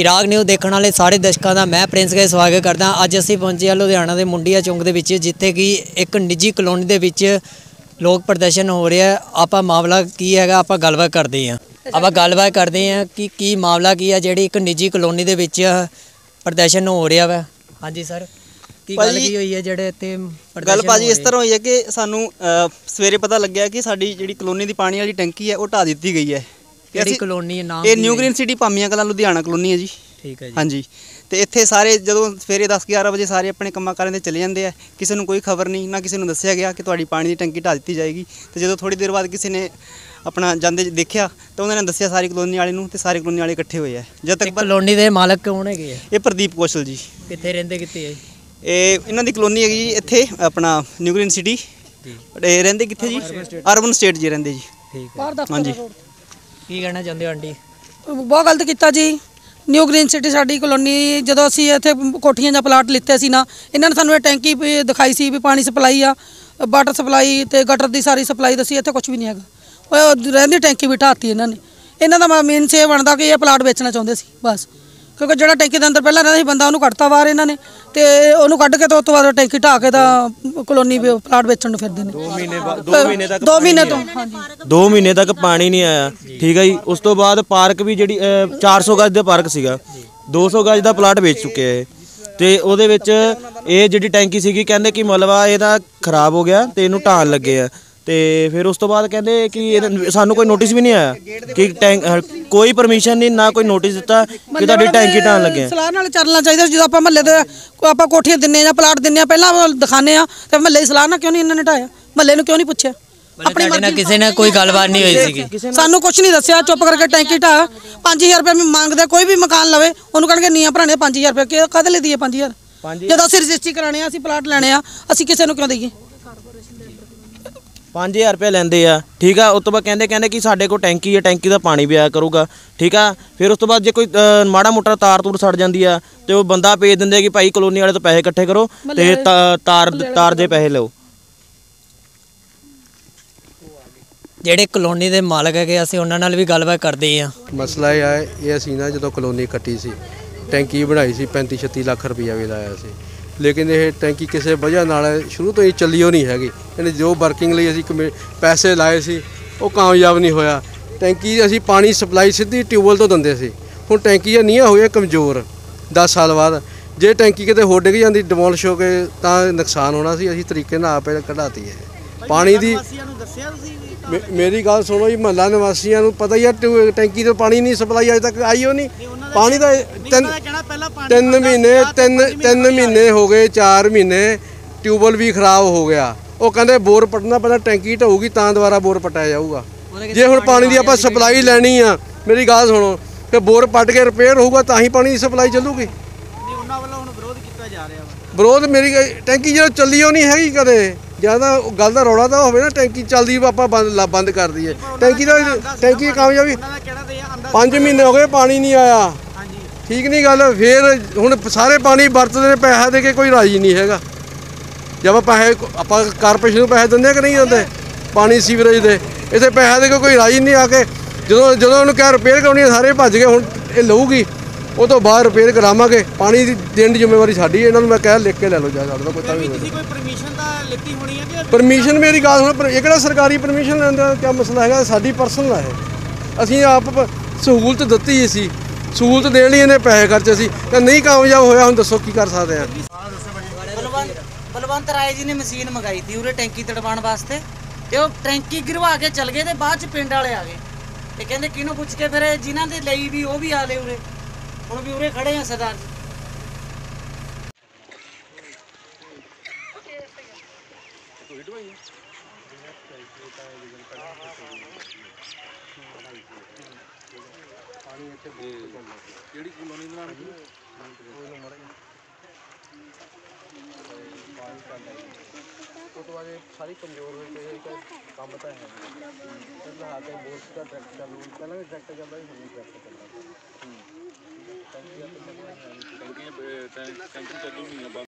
ਚਿਰਾਗ new ਦੇਖਣ ਵਾਲੇ ਸਾਰੇ ਦਰਸ਼ਕਾਂ ਦਾ ਮੈਂ ਪ੍ਰਿੰਸ ਗਏ ਸਵਾਗਤ ਕਰਦਾ ਅੱਜ ਅਸੀਂ ਪਹੁੰਚੇ ਹਾਂ ਲੁਧਿਆਣਾ ਦੇ ਮੁੰਡੀਆ ਚੌਂਕ ਦੇ ਵਿੱਚ ਜਿੱਥੇ ਕਿ ਇੱਕ ਨਿੱਜੀ ਕਲੋਨੀ ਦੇ ਵਿੱਚ ਲੋਕ ਪ੍ਰਦਰਸ਼ਨ ਹੋ ਰਿਹਾ। ਆਪਾਂ ਮਾਮਲਾ ਕੀ ਹੈਗਾ ਆਪਾਂ ਗੱਲਬਾਤ ਕਰਦੇ ਹਾਂ ਆਪਾਂ ਗੱਲਬਾਤ ਕਰਦੇ ਹਾਂ ਕਿ ਕੀ ਮਾਮਲਾ ਕੀ ਹੈ ਜਿਹੜੀ ਇੱਕ ਨਿੱਜੀ ਕਲੋਨੀ ਦੇ ਵਿੱਚ ਪ੍ਰਦਰਸ਼ਨ ਹੋ ਰਿਹਾ ਵਾ ਹਾਂਜੀ ਸਰ ਕੀ ਗੱਲ ਕੀ ਹੋਈ ਹੈ ਜਿਹੜੇ ਇੱਥੇ ਗੱਲ ਭਾਜੀ ਇਸ ਰਹੇ? ਤਰ੍ਹਾਂ ਹੋਈ ਹੈ ਕਿ ਸਾਨੂੰ ਸਵੇਰੇ ਪਤਾ ਲੱਗਿਆ ਕਿ ਸਾਡੀ ਜਿਹੜੀ ਕਲੋਨੀ ਦੀ ਪਾਣੀ ਵਾਲੀ ਟੈਂਕੀ ਹੈ ਉਹ ਢਾ ਦਿੱਤੀ ਗਈ ਹੈ ਕਿਹੜੀ ਕਲੋਨੀ ਹੈ ਨਾਮ ਇਹ new? Green city Pamian Kalan Ludhiana colony ਹੈ ਜੀ। ਠੀਕ ਹੈ ਜੀ। ਹਾਂਜੀ। ਤੇ ਇੱਥੇ ਸਾਰੇ ਜਦੋਂ ਸਵੇਰੇ 10 11 ਵਜੇ ਸਾਰੇ ਆਪਣੇ ਕੰਮਾਂ ਕਾਰਾਂ ਤੇ ਚਲੇ ਜਾਂਦੇ ਆ ਕਿਸੇ ਨੂੰ ਕੋਈ ਖਬਰ ਨਹੀਂ ਨਾ ਕਿਸੇ ਨੂੰ ਦੱਸਿਆ ਗਿਆ ਕਿ ਤੁਹਾਡੀ ਪਾਣੀ ਦੀ ਟੈਂਕੀ ਢਾ ਦਿੱਤੀ ਜਾਏਗੀ। ਤੇ ਜਦੋਂ ਥੋੜੀ ਦੇਰ ਬਾਅਦ ਕਿਸੇ ਨੇ ਆਪਣਾ ਜਾਂਦੇ ਦੇਖਿਆ ਤਾਂ ਉਹਨਾਂ ਨੇ ਦੱਸਿਆ ਸਾਰੀ ਕਲੋਨੀ ਵਾਲੇ ਨੂੰ ਤੇ ਸਾਰੇ ਕਲੋਨੀ ਵਾਲੇ ਇਕੱਠੇ ਹੋਏ ਆ। ਜਦ ਤੱਕ ਕਲੋਨੀ ਦੇ ਮਾਲਕ ਕੌਣ ਹੈਗੇ ਆ? ਇਹ ਪ੍ਰਦੀਪ ਕੌਸ਼ਲ ਜੀ। ਕਿੱਥੇ ਰਹਿੰਦੇ ਕਿੱਥੇ ਹੈ ਇਹ ਇਹਨਾਂ ਦੀ ਕਲੋਨੀ ਹੈਗੀ ਜੀ ਇੱਥੇ ਆਪਣਾ ਨਿਊ ਗ੍ਰੀਨ ਸਿਟੀ। ਜੀ। ਇਹ ਰਹਿੰਦੇ ਕਿੱਥੇ ਜੀ? Urban estate. ਜੀ ਰਹਿੰਦੇ ਜੀ। ਠੀਕ ਹੈ। ਹਾਂਜੀ। ਕੀ ਕਹਿਣਾ ਚਾਹੁੰਦੇ ਹੋ ਆਂਟੀ? ਬਹੁਤ ਗਲਤ ਕੀਤਾ ਜੀ। ਨਿਊ ਗ੍ਰੀਨ ਸਿਟੀ ਸਾਡੀ ਕਲੋਨੀ ਜਦੋਂ ਅਸੀਂ ਇੱਥੇ ਕੋਠੀਆਂ ਜਾਂ ਪਲਾਟ ਲਿੱਤੇ ਸੀ ਨਾ, ਇਹਨਾਂ ਨੇ ਸਾਨੂੰ ਇਹ ਟੈਂਕੀ ਵੀ ਦਿਖਾਈ ਸੀ ਵੀ ਪਾਣੀ ਸਪਲਾਈ ਆ, ਵਾਟਰ ਸਪਲਾਈ ਤੇ ਗਟਰ ਦੀ ਸਾਰੀ ਸਪਲਾਈ ਦੱਸੀ, ਇੱਥੇ ਕੁਝ ਵੀ ਨਹੀਂ ਹੈਗਾ। ਉਹ ਰਹਿੰਦੀ ਟੈਂਕੀ ਵੀ ਢਾਤੀ ਇਹਨਾਂ ਨੇ। ਇਹਨਾਂ ਦਾ ਮੇਨ ਸੇ ਬਣਦਾ ਕਿ ਇਹ ਪਲਾਟ ਵੇਚਣਾ ਚਾਹੁੰਦੇ ਸੀ, ਬਸ। ਕਿਉਂਕਿ ਜਿਹੜਾ ਟੈਂਕੀ ਦੇ ਅੰਦਰ ਪਹਿਲਾਂ ਰਹਿੰਦਾ ਸੀ ਬੰਦਾ ਉਹਨੂੰ ਕੱਢਤਾ ਬਾਹਰ ਇਹਨਾਂ ਨੇ ਤੇ ਉਹਨੂੰ ਕੱਢ ਕੇ ਤੇ ਉਸ ਤੋਂ ਬਾਅਦ ਟੈਂਕੀ ਢਾ ਕੇ ਤਾਂ ਕਲੋਨੀ ਵੀ ਪਲਾਟ ਵੇਚਣ ਨੂੰ ਫਿਰਦੇ ਨੇ। 2 ਮਹੀਨੇ ਬਾਅਦ 2 ਮਹੀਨੇ ਤੱਕ 2 ਮਹੀਨੇ ਤੋਂ ਹਾਂਜੀ। 2 ਮਹੀਨੇ ਤੱਕ ਪਾਣੀ ਨਹੀਂ ਆਇਆ। ਠੀਕ ਹੈ ਜੀ? ਉਸ ਤੋਂ ਬਾਅਦ ਪਾਰਕ ਵੀ ਜਿਹੜੀ ਅਹ, 400 ਗਜ ਦਾ ਪਾਰਕ ਸੀਗਾ। 200 ਗਜ ਦਾ ਪਲਾਟ ਵੇਚ ਚੁੱਕੇ ਆ ਇਹ। ਤੇ ਉਹਦੇ ਵਿੱਚ ਇਹ ਜਿਹੜੀ ਟੈਂਕੀ ਸੀਗੀ ਕਹਿੰਦੇ ਕਿ ਮਲਵਾ ਇਹਦਾ ਖਰਾਬ ਹੋ ਗਿਆ ਤੇ ਇਹਨੂੰ ਢਾਣ ਲੱਗੇ ਆ। ਤੇ ਫਿਰ ਉਸ ਤੋਂ ਬਾਅਦ ਕਹਿੰਦੇ ਕਿ ਇਹਦਾ- ਸਾਨੂੰ ਕੋਈ ਨੋਟਿਸ ਵੀ ਨਹੀਂ ਆਇਆ ਕਿ ਟੈਂਕ ਅਹ, ਕੋਈ ਪਰਮਿਸ਼ਨ ਨਹੀਂ ਨਾ ਕੋਈ ਨੋਟਿਸ ਦਿੱਤਾ ਕਿ ਤੁਹਾਡੀ ਟੈਂਕੀ ਢਾਣ ਲੱਗੇ। ਆ ਸਲਾਹ ਨਾਲ ਚੱਲਣਾ ਚਾਹੀਦਾ ਸੀ, ਜਦੋਂ ਆਪਾਂ ਮਹੱਲੇ ਦੇ ਆਪਾਂ ਕੋਠੀਆਂ ਦਿੰਨੇ ਜਾਂ ਪਲਾਟ ਦਿੰਨੇ ਆ ਪਹਿਲਾਂ ਉਹ ਦਿਖਾਣੇ ਆ ਤੇ ਮਹੱਲੇ ਦੀ ਸਲਾਹ ਨਾਲ ਕਿਉਂ ਨਹੀਂ ਇਹਨਾਂ ਨੇ ਢਾਇਆ? ਮਹੱਲੇ ਨੂੰ ਕਿਉਂ ਨਹੀਂ ਪੁੱਛਿਆ? ਆਪਣੀ ਤੁਹਾਡੇ ਨਾਲ ਕਿਸੇ ਨਾਲ ਕੋਈ ਗੱਲਬਾਤ ਨਹੀਂ ਹੋਈ ਸੀਗੀ। ਸਾਨੂੰ ਕੁਝ ਨਹੀਂ ਦੱਸਿਆ ਚੁੱਪ ਕਰਕੇ ਟੈਂਕੀ ਢਾ। 5000 ਰੁਪਏ ਮੈਂ ਮੰਗਦਾ ਕੋਈ ਵੀ ਮਕਾਨ ਲਵੇ ਉਹਨੂੰ ਕਹਿਣਗੇ ਨੀਆਂ ਭਰਾਣੇ 5000 ਰੁਪਏ ਕਿ ਕਦੇ ਲਈ ਦਈਏ 5000 ਜਦੋਂ ਅਸੀਂ ਰਜਿਸਟਰੀ ਕਰਾਣੇ ਆ ਅਸੀਂ ਪਲਾਟ ਲੈਣੇ ਆ ਅਸੀਂ ਕਿਸੇ ਨੂੰ ਕਿਉਂ ਦਈਏ? 5000 ਰੁਪਏ ਲੈਂਦੇ ਆ ਠੀਕ ਆ? ਉਸ ਤੋਂ ਬਾਅਦ ਕਹਿੰਦੇ ਕਹਿੰਦੇ ਕਿ ਸਾਡੇ ਕੋਲ ਟੈਂਕੀ ਹੈ ਟੈਂਕੀ ਦਾ ਪਾਣੀ ਵੀ ਆਇਆ ਕਰੂਗਾ ਠੀਕ ਆ? ਫਿਰ ਉਸ ਤੋਂ ਬਾਅਦ ਜੇ ਕੋਈ ਅ, ਮਾੜਾ ਮੋਟਾ ਤਾਰ ਤੂਰ ਸੜ ਜਾਂਦੀ ਆ ਤੇ ਉਹ ਬੰਦਾ ਭੇਜ ਦਿੰਦੇ ਆ ਕਿ ਭਾਈ ਕਲੋਨੀ ਵਾਲੇ ਤੋਂ ਪੈਸੇ ਇਕੱਠੇ ਕਰੋ ਤੇ ਤਾ- ਤਾਰ ਤਾਰ ਦੇ ਪੈਸੇ ਲਓ। ਜਿਹੜੇ ਕਲੋਨੀ ਦੇ ਮਾਲਕ ਹੈਗੇ ਅਸੀਂ ਉਹਨਾਂ ਨਾਲ ਵੀ ਗੱਲਬਾਤ ਕਰਦੇ ਹਾਂ ਮਸਲਾ ਇਹ ਹੈ ਇਹ ਅਸੀਂ ਨਾ ਜਦੋਂ ਕਲੋਨੀ ਕੱਟੀ ਸੀ ਟੈਂਕੀ ਬਣਾਈ ਸੀ 35 36 ਲੱਖ ਰੁਪਈਆ ਵੀ ਲਾਇਆ ਸੀ। ਲੇਕਿਨ ਇਹ ਟੈਂਕੀ ਕਿਸੇ ਵਜ੍ਹਾ ਨਾਲ ਸ਼ੁਰੂ ਤੋਂ ਹੀ ਚੱਲੀ ਉਹ ਨਹੀਂ ਹੈਗੀ। ਇਹਨੇ ਜੋ ਵਰਕਿੰਗ ਲਈ ਅਸੀਂ ਕਮੇ- ਪੈਸੇ ਲਾਏ ਸੀ, ਉਹ ਕਾਮਯਾਬ ਨਹੀਂ ਹੋਇਆ। ਟੈਂਕੀ ਅਸੀਂ ਪਾਣੀ ਸਪਲਾਈ ਸਿੱਧੀ ਟਿਊਬਵੈੱਲ ਤੋਂ ਦਿੰਦੇ ਸੀ। ਹੁਣ ਟੈਂਕੀ ਇਹ ਨਹੀਂ ਹੋਈ ਕਮਜ਼ੋਰ। 10 ਸਾਲ ਬਾਅਦ ਜੇ ਟੈਂਕੀ ਕਿਤੇ ਹੋ ਡਿੱਗ ਜਾਂਦੀ ਡਿਮੋਲਿਸ਼ ਹੋ ਕੇ ਤਾਂ ਨੁਕਸਾਨ ਹੋਣਾ ਸੀ। ਅਸੀਂ ਤਰੀਕੇ ਨਾਲ ਆਪੇ ਕਢਾਤੀ ਹੈ। ਪਾਣੀ ਦੀ ਮੇ- ਮੇਰੀ ਗੱਲ ਸੁਣੋ ਜੀ ਮਹੱਲਾ ਨਿਵਾਸੀਆਂ ਨੂੰ ਪਤਾ ਹੀ ਆ ਟਿਊ- ਟੈਂਕੀ ਤੋਂ ਪਾਣੀ ਨਹੀਂ ਸਪਲਾਈ ਅਜੇ ਤੱਕ ਆਈ ਹੋ ਨਹੀਂ। ਪਾਣੀ ਦਾ ਤਿੰਨ ਤਿੰਨ ਮਹੀਨੇ ਤਿੰਨ ਤਿੰਨ ਮਹੀਨੇ ਹੋ ਗਏ 4 ਮਹੀਨੇ ਟਿਊਬਵੈੱਲ ਵੀ ਖਰਾਬ ਹੋ ਗਿਆ। ਉਹ ਕਹਿੰਦੇ ਬੋਰ ਪਟਣਾ ਪਹਿਲਾਂ ਟੈਂਕੀ ਢਹੂਗੀ ਤਾਂ ਦੁਬਾਰਾ ਬੋਰ ਪਟਿਆ ਜਾਊਗਾ। ਜੇ ਹੁਣ ਪਾਣੀ ਦੀ ਆਪਾਂ ਸਪਲਾਈ ਲੈਣੀ ਆ ਮੇਰੀ ਗੱਲ ਸੁਣੋ ਤੇ ਬੋਰ ਪੱਟ ਕੇ ਰਿਪੇਅਰ ਹੋਊਗਾ ਤਾਂ ਹੀ ਪਾਣੀ ਦੀ ਸਪਲਾਈ ਚੱਲੂਗੀ। ਵਿਰੋਧ ਮੇਰੀ ਗ- ਟੈਂਕੀ ਜਦੋਂ ਚੱਲੀ ਉਹ ਨਹੀਂ ਹੈਗੀ ਕਦੇ। ਜ਼ਿਆਦਾ ਗੱਲ ਦਾ ਰੌਲਾ ਤਾਂ ਹੋਵੇ ਨਾ ਟੈਂਕੀ ਚੱਲਦੀ ਆਪਾਂ ਬੰਦ ਲਾ- ਬੰਦ ਕਰ ਦਈਏ। ਟੈਂਕੀ ਦਾ ਟੈਂਕੀ ਕਾਮਯਾਬੀ 5 ਮਹੀਨੇ ਹੋ ਗਏ ਪਾਣੀ ਨਹੀਂ ਆਇਆ। ਠੀਕ ਨਹੀਂ ਗੱਲ ਫੇਰ ਹੁਣ ਸਾਰੇ ਪਾਣੀ ਵਰਤਦੇ ਨੇ ਪੈਸਾ ਦੇ ਕੇ ਕੋਈ ਰਾਜੀ ਨਹੀਂ ਹੈਗਾ। ਜਦ ਆਪਾਂ ਪੈਸੇ ਆਪਾਂ ਕਾਰਪੋਰੇਸ਼ਨ ਨੂੰ ਪੈਸੇ ਦਿੰਦੇ ਆ ਕਿ ਨਹੀਂ ਦਿੰਦੇ? ਪਾਣੀ ਸੀਵਰੇਜ ਦੇ। ਇਥੇ ਪੈਸਾ ਦੇ ਕੇ ਕੋਈ ਰਾਜੀ ਨਹੀਂ ਆ ਕੇ ਜਦੋਂ ਜਦੋਂ ਉਹਨੂੰ ਕਿਹਾ ਰਿਪੇਅਰ ਕਰਾਉਣੀ ਆ, ਸਾਰੇ ਭੱਜ ਗਏ ਹੁਣ ਇਹ ਲਊਗੀ। ਉਹ ਤੋਂ ਬਾਅਦ ਰਿਪੇਅਰ ਕਰਾਵਾਂਗੇ। ਪਾਣੀ ਦੀ ਦੇਣ ਦੀ ਜ਼ਿੰਮੇਵਾਰੀ ਸਾਡੀ ਹੈ, ਇਹਨਾਂ ਨੂੰ ਮੈਂ ਕਹਿ ਲਿਖ ਕੇ ਲੈ ਲਓ ਜਾ ਸਾਡਾ ਕੋਈ ਤਾਂ ਵੀ ਤੁਸੀਂ ਕੋਈ ਪਰਮਿਸ਼ਨ ਤਾਂ ਲਿੱਤੀ ਹੋਣੀ ਹੈ ਕਿ ਪਰਮਿਸ਼ਨ ਮੇਰੀ ਗੱਲ ਸੁਣੋ ਪਰ ਇਹ ਕਿਹੜਾ ਸਰਕਾਰੀ ਪਰਮਿਸ਼ਨ ਲੈਣ ਦਾ ਕੀ ਮਸਲਾ ਹੈਗਾ? ਸਾਡੀ ਪਰਸਨਲ ਹੈ। ਅਸੀਂ ਆਪ ਸਹੂਲਤ ਦਿੱਤੀ ਸੀ ਸਹੂਲਤ ਦੇਣ ਲਈ ਇਹਨੇ ਪੈਸੇ ਖਰਚੇ ਸੀ। ਤੇ ਨਹੀਂ ਕਾਮਯਾਬ ਹੋਇਆ ਹੁਣ ਦੱਸੋ ਕੀ ਕਰ ਸਕਦੇ ਆ? ਬਲਵੰਤ ਬਲਵੰਤ ਰਾਏ ਜੀ ਨੇ ਮਸ਼ੀਨ ਮੰਗਾਈ ਸੀ ਉਰੇ ਟੈਂਕੀ ਤੜਵਾਉਣ ਵਾਸਤੇ। ਤੇ ਉਹ ਟੈਂਕੀ ਗਿਰਵਾ ਕੇ ਚਲ ਗਏ ਤੇ ਬਾਅਦ ਚ ਪਿੰਡ ਵਾਲੇ ਆ ਗਏ। ਤੇ ਕਹਿੰਦੇ ਕਿਹਨੂੰ ਪੁੱਛ ਕੇ ਫਿਰ ਇਹ ਜਿਨ੍ਹਾਂ ਦੇ ਲਈ ਵੀ ਉਹ ਵੀ ਆ ਲਏ ਉਰੇ। ਹੁਣ ਵੀ ਉਰੇ ਖੜੇ ਆ ਸਰਦਾਰ ਜੀ ਸਾਰੀ ਕਮਜ਼ੋਰ ਹੋਈ ਪਈ ਹੈ ਕੰਮ ਤਾਂ ਹੈ ਪਹਿਲਾਂ ਆ ਕੇ ਬੋਰਡ ਦਾ ਟਰੈਕਟਰ ਚੱਲੂ ਪਹਿਲਾਂ ਵੀ ਟਰੈਕਟਰ ਚੱਲਦਾ ਸੀ ਹੁਣ ਵੀ ਟਰੈਕਟਰ ਚੱਲਦਾ ਟੈਂਕੀ ਚੱਲੀ ਨਹੀਂ ਆ